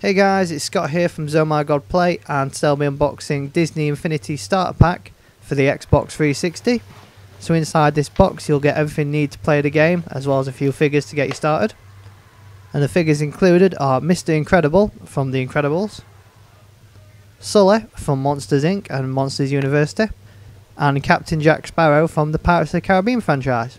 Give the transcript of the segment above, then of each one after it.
Hey guys, it's Scott here from My God Play and today I'll be unboxing Disney Infinity Starter Pack for the Xbox 360. So inside this box you'll get everything you need to play the game as well as a few figures to get you started. And the figures included are Mr. Incredible from The Incredibles, Sully from Monsters Inc. and Monsters University, and Captain Jack Sparrow from the Pirates of the Caribbean franchise.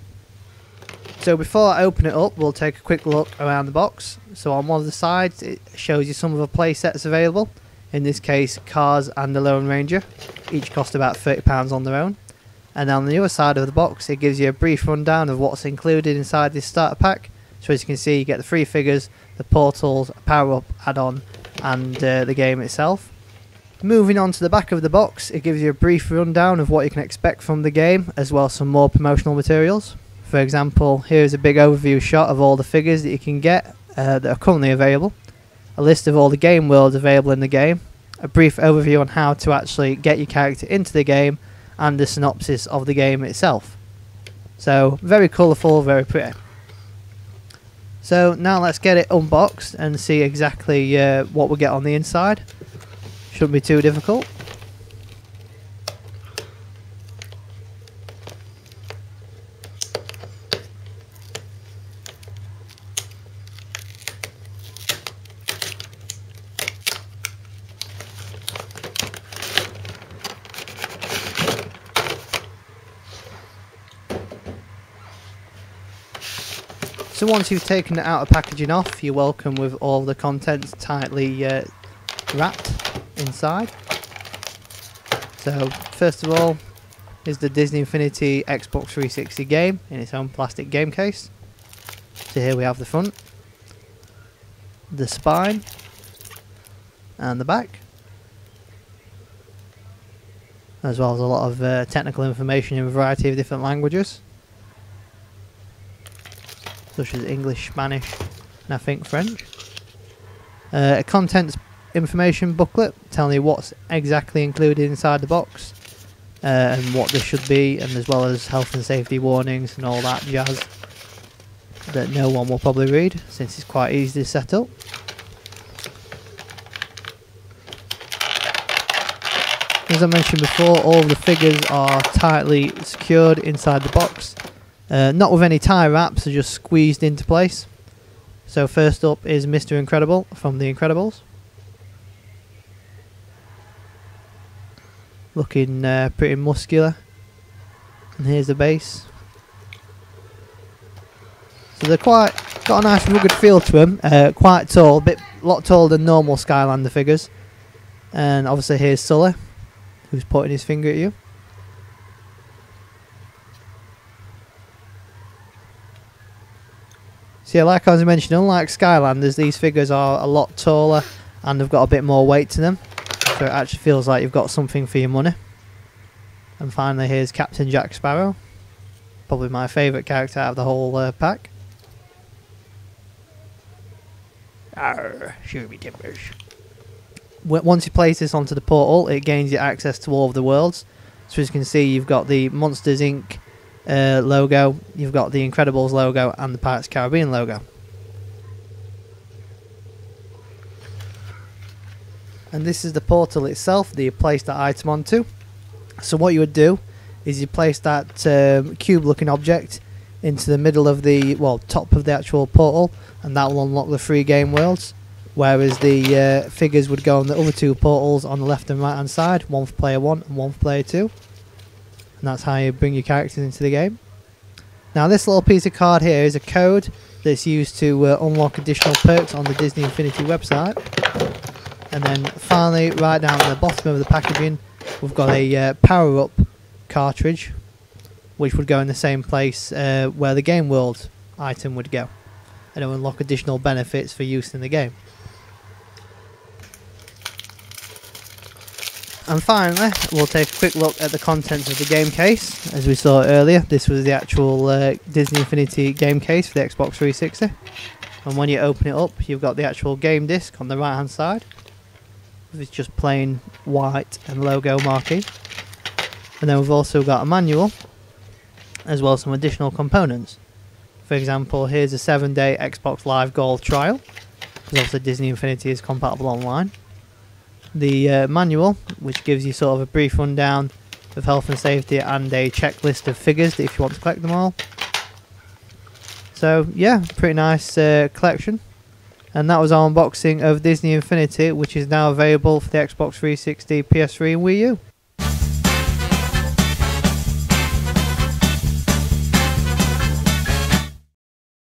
So before I open it up, we'll take a quick look around the box. So on one of the sides, it shows you some of the play sets available. In this case, Cars and the Lone Ranger. Each cost about £30 on their own. And on the other side of the box, it gives you a brief rundown of what's included inside this starter pack. So as you can see, you get the three figures, the portals, a power-up add-on, and uh, the game itself. Moving on to the back of the box, it gives you a brief rundown of what you can expect from the game, as well as some more promotional materials. For example, here's a big overview shot of all the figures that you can get uh, that are currently available, a list of all the game worlds available in the game, a brief overview on how to actually get your character into the game, and a synopsis of the game itself. So, very colourful, very pretty. So, now let's get it unboxed and see exactly uh, what we get on the inside. Shouldn't be too difficult. So once you've taken the outer packaging off, you're welcome with all the contents tightly uh, wrapped inside. So first of all is the Disney Infinity Xbox 360 game in its own plastic game case. So here we have the front, the spine, and the back. As well as a lot of uh, technical information in a variety of different languages such as English, Spanish, and I think French. Uh, a contents information booklet telling you what's exactly included inside the box uh, and what this should be, and as well as health and safety warnings and all that jazz that no one will probably read since it's quite easy to set up. As I mentioned before, all the figures are tightly secured inside the box uh, not with any tie wraps, they're just squeezed into place. So first up is Mr. Incredible from The Incredibles. Looking uh, pretty muscular. And here's the base. So they're quite got a nice rugged feel to them. Uh, quite tall, a bit lot taller than normal Skylander figures. And obviously here's Sully, who's pointing his finger at you. Yeah, like I was mentioning, unlike Skylanders, these figures are a lot taller and they've got a bit more weight to them. So it actually feels like you've got something for your money. And finally here's Captain Jack Sparrow. Probably my favourite character out of the whole uh, pack. Arr, shooby timbers. Once you place this onto the portal, it gains you access to all of the worlds. So as you can see, you've got the Monsters Inc uh, logo, you've got the Incredibles logo and the Pirates Caribbean logo. And this is the portal itself that you place that item onto. So what you would do is you place that um, cube looking object into the middle of the, well, top of the actual portal and that will unlock the free game worlds. Whereas the uh, figures would go on the other two portals on the left and right hand side, one for player 1 and one for player 2 and that's how you bring your characters into the game. Now this little piece of card here is a code that's used to uh, unlock additional perks on the Disney Infinity website. And then finally, right down at the bottom of the packaging, we've got a uh, power-up cartridge, which would go in the same place uh, where the Game World item would go. And it will unlock additional benefits for use in the game. And finally, we'll take a quick look at the contents of the game case. As we saw earlier, this was the actual uh, Disney Infinity game case for the Xbox 360. And when you open it up, you've got the actual game disc on the right hand side. It's just plain white and logo marquee. And then we've also got a manual, as well as some additional components. For example, here's a 7 day Xbox Live Gold trial. because obviously Disney Infinity is compatible online. The uh, manual, which gives you sort of a brief rundown of health and safety and a checklist of figures if you want to collect them all. So yeah, pretty nice uh, collection. And that was our unboxing of Disney Infinity, which is now available for the Xbox 360, PS3 and Wii U.